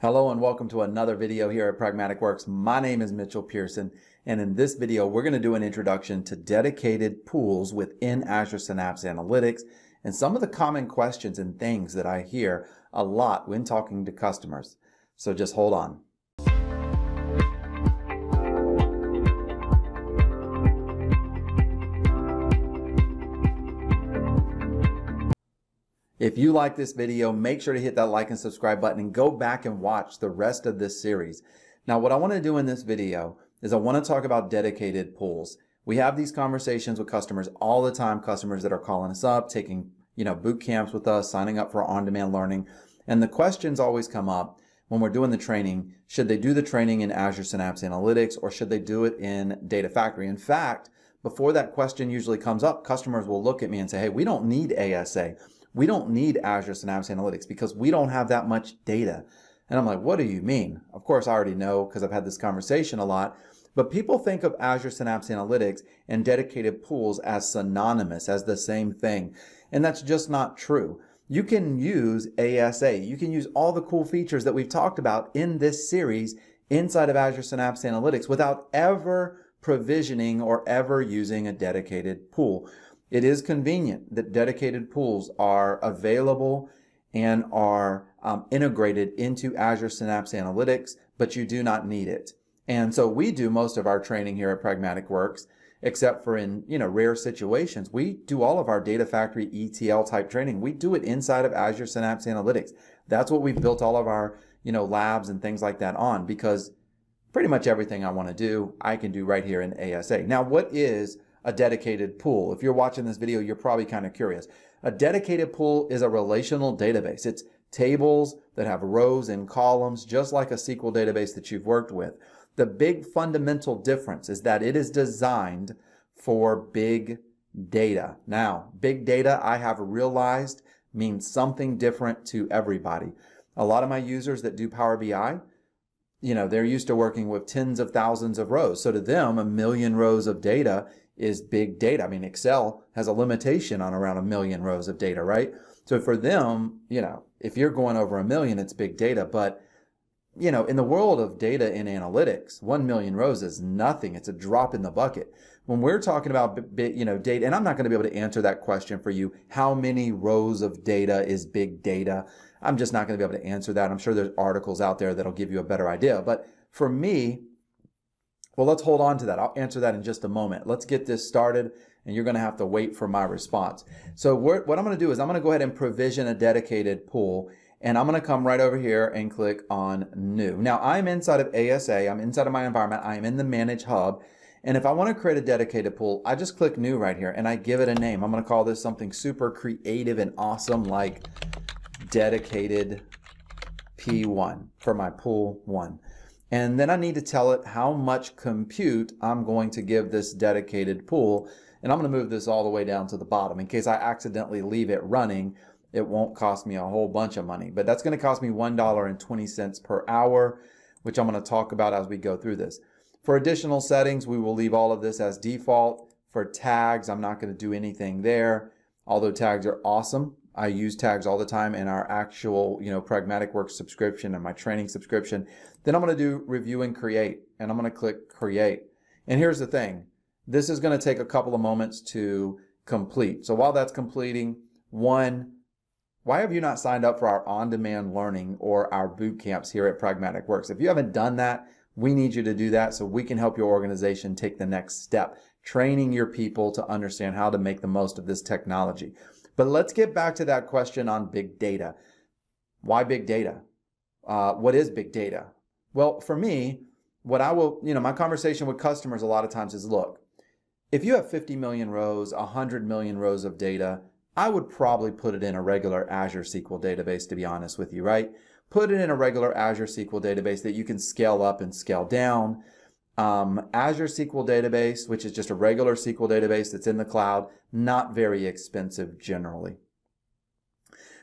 Hello and welcome to another video here at Pragmatic Works. My name is Mitchell Pearson and in this video we're going to do an introduction to dedicated pools within Azure Synapse Analytics and some of the common questions and things that I hear a lot when talking to customers. So just hold on. If you like this video, make sure to hit that like and subscribe button and go back and watch the rest of this series. Now, what I want to do in this video is I want to talk about dedicated pools. We have these conversations with customers all the time, customers that are calling us up, taking, you know, boot camps with us, signing up for on-demand learning. And the questions always come up when we're doing the training, should they do the training in Azure Synapse Analytics or should they do it in Data Factory? In fact, before that question usually comes up, customers will look at me and say, hey, we don't need ASA we don't need Azure Synapse Analytics because we don't have that much data. And I'm like, what do you mean? Of course, I already know because I've had this conversation a lot. But people think of Azure Synapse Analytics and dedicated pools as synonymous, as the same thing. And that's just not true. You can use ASA. You can use all the cool features that we've talked about in this series inside of Azure Synapse Analytics without ever provisioning or ever using a dedicated pool. It is convenient that dedicated pools are available and are um, integrated into Azure Synapse Analytics, but you do not need it. And so we do most of our training here at Pragmatic Works, except for in you know rare situations. We do all of our Data Factory ETL type training. We do it inside of Azure Synapse Analytics. That's what we've built all of our you know labs and things like that on because pretty much everything I want to do, I can do right here in ASA. Now, what is a dedicated pool. If you're watching this video, you're probably kind of curious. A dedicated pool is a relational database. It's tables that have rows and columns, just like a SQL database that you've worked with. The big fundamental difference is that it is designed for big data. Now, big data, I have realized, means something different to everybody. A lot of my users that do Power BI, you know, they're used to working with tens of thousands of rows. So to them, a million rows of data is big data. I mean, Excel has a limitation on around a million rows of data, right? So for them, you know, if you're going over a million, it's big data. But, you know, in the world of data and analytics, one million rows is nothing. It's a drop in the bucket. When we're talking about, you know, data, and I'm not going to be able to answer that question for you. How many rows of data is big data? I'm just not going to be able to answer that. I'm sure there's articles out there that'll give you a better idea. But for me, well, let's hold on to that. I'll answer that in just a moment. Let's get this started and you're going to have to wait for my response. So what I'm going to do is I'm going to go ahead and provision a dedicated pool and I'm going to come right over here and click on new. Now I'm inside of ASA. I'm inside of my environment. I am in the manage hub. And if I want to create a dedicated pool, I just click new right here and I give it a name. I'm going to call this something super creative and awesome like dedicated P1 for my pool one. And then I need to tell it how much compute I'm going to give this dedicated pool. And I'm going to move this all the way down to the bottom. In case I accidentally leave it running, it won't cost me a whole bunch of money. But that's going to cost me $1.20 per hour, which I'm going to talk about as we go through this. For additional settings, we will leave all of this as default. For tags, I'm not going to do anything there. Although tags are awesome, I use tags all the time in our actual, you know, Pragmatic Works subscription and my training subscription. Then I'm going to do review and create, and I'm going to click create. And here's the thing. This is going to take a couple of moments to complete. So while that's completing, one, why have you not signed up for our on-demand learning or our boot camps here at Pragmatic Works? If you haven't done that, we need you to do that so we can help your organization take the next step, training your people to understand how to make the most of this technology. But let's get back to that question on big data. Why big data? Uh, what is big data? Well, for me, what I will, you know, my conversation with customers a lot of times is look, if you have 50 million rows, 100 million rows of data, I would probably put it in a regular Azure SQL database, to be honest with you, right? Put it in a regular Azure SQL database that you can scale up and scale down. Um, Azure SQL database, which is just a regular SQL database that's in the cloud, not very expensive generally.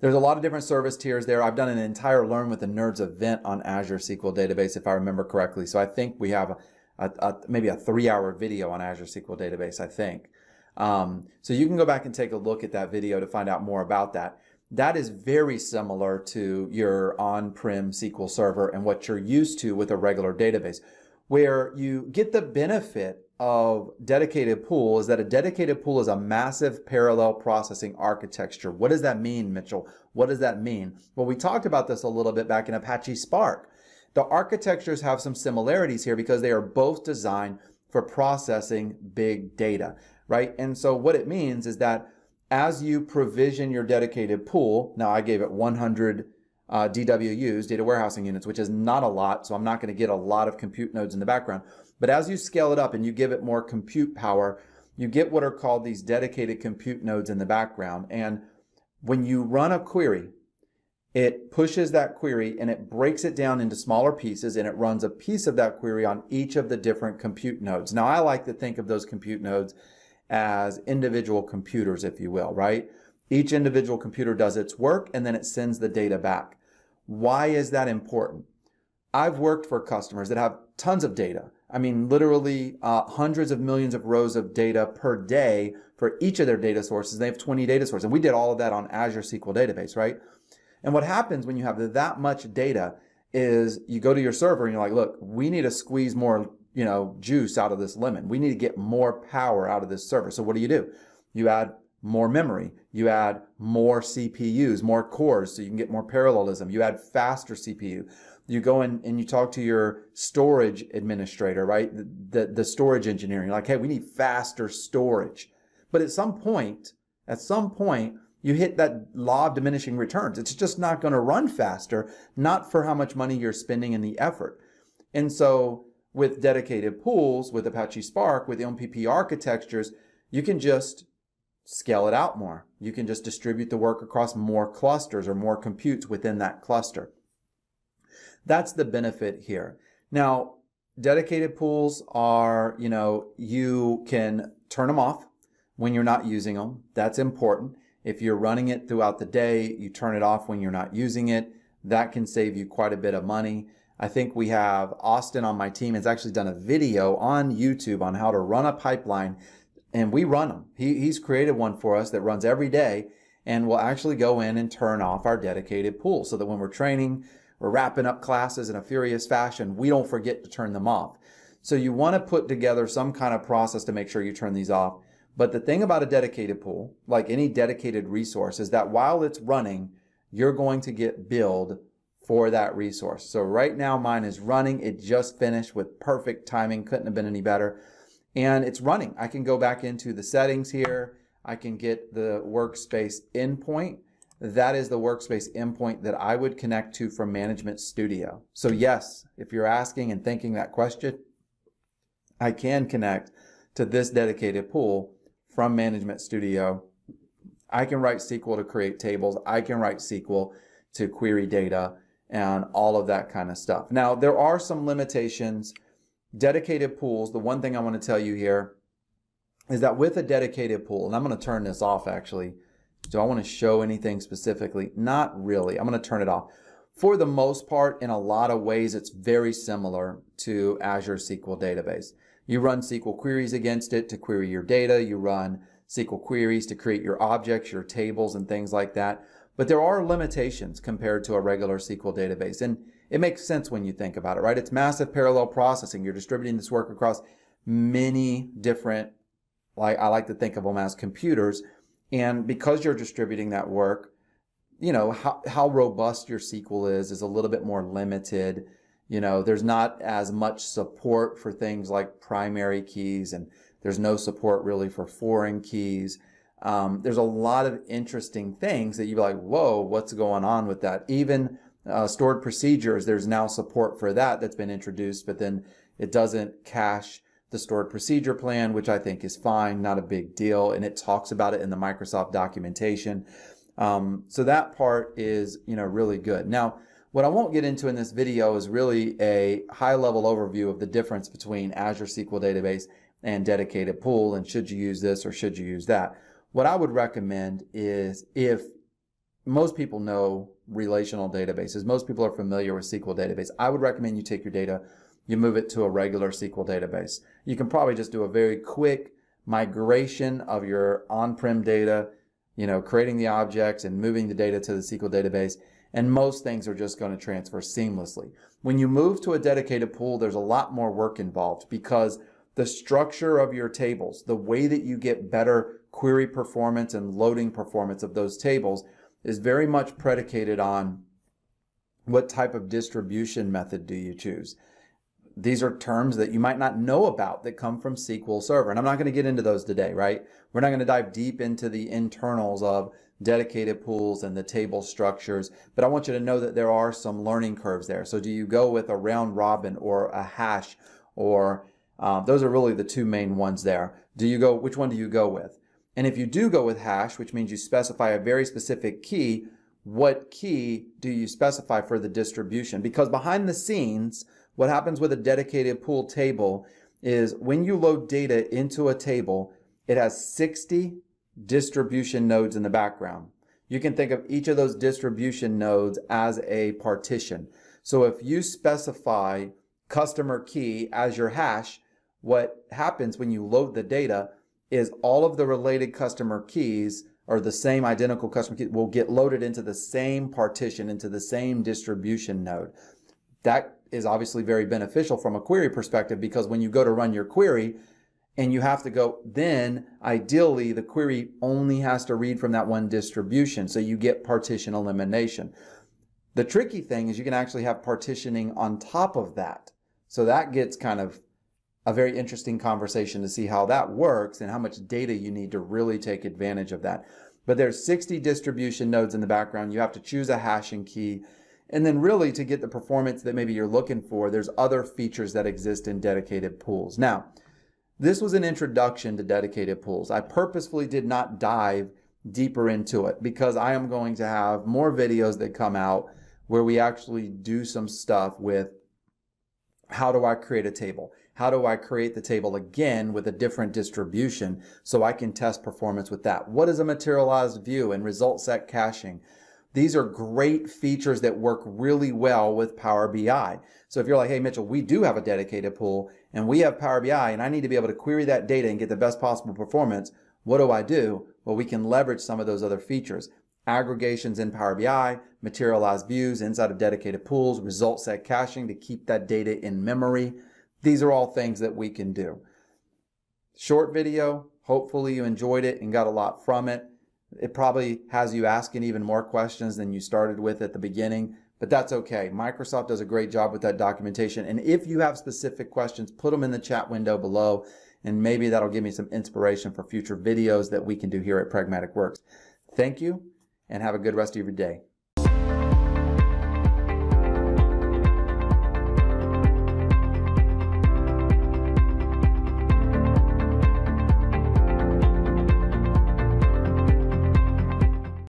There's a lot of different service tiers there. I've done an entire Learn with the Nerds event on Azure SQL database, if I remember correctly. So I think we have a, a, a maybe a three-hour video on Azure SQL database, I think. Um, so you can go back and take a look at that video to find out more about that. that is very similar to your on-prem SQL Server and what you're used to with a regular database, where you get the benefit of dedicated pool is that a dedicated pool is a massive parallel processing architecture. What does that mean, Mitchell? What does that mean? Well, we talked about this a little bit back in Apache Spark. The architectures have some similarities here because they are both designed for processing big data, right? And so what it means is that as you provision your dedicated pool, now I gave it 100 uh, DWUs, data warehousing units, which is not a lot, so I'm not going to get a lot of compute nodes in the background. But as you scale it up and you give it more compute power, you get what are called these dedicated compute nodes in the background. And when you run a query, it pushes that query and it breaks it down into smaller pieces and it runs a piece of that query on each of the different compute nodes. Now, I like to think of those compute nodes as individual computers, if you will, right? Each individual computer does its work and then it sends the data back. Why is that important? I've worked for customers that have tons of data. I mean, literally uh, hundreds of millions of rows of data per day for each of their data sources. They have 20 data sources. And we did all of that on Azure SQL Database, right? And what happens when you have that much data is you go to your server and you're like, look, we need to squeeze more, you know, juice out of this lemon. We need to get more power out of this server. So what do you do? You add more memory. You add more CPUs, more cores, so you can get more parallelism. You add faster CPU. You go in and you talk to your storage administrator, right? The, the, the storage engineer. You're like, hey, we need faster storage. But at some point, at some point, you hit that law of diminishing returns. It's just not going to run faster, not for how much money you're spending in the effort. And so with dedicated pools, with Apache Spark, with MPP architectures, you can just scale it out more. You can just distribute the work across more clusters or more computes within that cluster. That's the benefit here. Now, dedicated pools are, you know, you can turn them off when you're not using them. That's important. If you're running it throughout the day, you turn it off when you're not using it. That can save you quite a bit of money. I think we have Austin on my team has actually done a video on YouTube on how to run a pipeline and we run them. He, he's created one for us that runs every day and we'll actually go in and turn off our dedicated pool so that when we're training, we're wrapping up classes in a furious fashion, we don't forget to turn them off. So you want to put together some kind of process to make sure you turn these off. But the thing about a dedicated pool, like any dedicated resource, is that while it's running, you're going to get billed for that resource. So right now mine is running. It just finished with perfect timing. Couldn't have been any better. And it's running. I can go back into the settings here. I can get the workspace endpoint. That is the workspace endpoint that I would connect to from Management Studio. So yes, if you're asking and thinking that question, I can connect to this dedicated pool from Management Studio. I can write SQL to create tables. I can write SQL to query data and all of that kind of stuff. Now, there are some limitations. Dedicated pools, the one thing I want to tell you here is that with a dedicated pool, and I'm going to turn this off actually. Do I want to show anything specifically? Not really. I'm going to turn it off. For the most part, in a lot of ways, it's very similar to Azure SQL Database. You run SQL queries against it to query your data. You run SQL queries to create your objects, your tables, and things like that. But there are limitations compared to a regular SQL database. And it makes sense when you think about it, right? It's massive parallel processing. You're distributing this work across many different, like I like to think of them as computers. And because you're distributing that work, you know, how, how robust your SQL is, is a little bit more limited. You know, there's not as much support for things like primary keys and there's no support really for foreign keys. Um, there's a lot of interesting things that you'd be like, whoa, what's going on with that? Even uh, stored procedures, there's now support for that that's been introduced, but then it doesn't cache the stored procedure plan, which I think is fine, not a big deal. And it talks about it in the Microsoft documentation. Um, so that part is, you know, really good. Now, what I won't get into in this video is really a high level overview of the difference between Azure SQL Database and dedicated pool and should you use this or should you use that. What I would recommend is if most people know relational databases, most people are familiar with SQL database, I would recommend you take your data, you move it to a regular SQL database. You can probably just do a very quick migration of your on-prem data you know, creating the objects and moving the data to the SQL database. And most things are just going to transfer seamlessly. When you move to a dedicated pool, there's a lot more work involved because the structure of your tables, the way that you get better query performance and loading performance of those tables is very much predicated on what type of distribution method do you choose. These are terms that you might not know about that come from SQL Server. And I'm not going to get into those today, right? We're not going to dive deep into the internals of dedicated pools and the table structures, but I want you to know that there are some learning curves there. So do you go with a round robin or a hash or uh, those are really the two main ones there. Do you go, which one do you go with? And if you do go with hash, which means you specify a very specific key, what key do you specify for the distribution? Because behind the scenes, what happens with a dedicated pool table is when you load data into a table, it has 60 distribution nodes in the background. You can think of each of those distribution nodes as a partition. So if you specify customer key as your hash, what happens when you load the data is all of the related customer keys or the same identical customer key will get loaded into the same partition, into the same distribution node. That is obviously very beneficial from a query perspective because when you go to run your query and you have to go, then ideally the query only has to read from that one distribution. So you get partition elimination. The tricky thing is you can actually have partitioning on top of that. So that gets kind of a very interesting conversation to see how that works and how much data you need to really take advantage of that. But there's 60 distribution nodes in the background. You have to choose a hashing key. And then really to get the performance that maybe you're looking for, there's other features that exist in dedicated pools. Now, this was an introduction to dedicated pools. I purposefully did not dive deeper into it because I am going to have more videos that come out where we actually do some stuff with how do I create a table? How do I create the table again with a different distribution so I can test performance with that? What is a materialized view and result set caching? These are great features that work really well with Power BI. So if you're like, hey, Mitchell, we do have a dedicated pool and we have Power BI and I need to be able to query that data and get the best possible performance, what do I do? Well, we can leverage some of those other features. Aggregations in Power BI, materialized views inside of dedicated pools, result set caching to keep that data in memory. These are all things that we can do. Short video. Hopefully you enjoyed it and got a lot from it. It probably has you asking even more questions than you started with at the beginning, but that's okay. Microsoft does a great job with that documentation. And if you have specific questions, put them in the chat window below, and maybe that'll give me some inspiration for future videos that we can do here at Pragmatic Works. Thank you, and have a good rest of your day.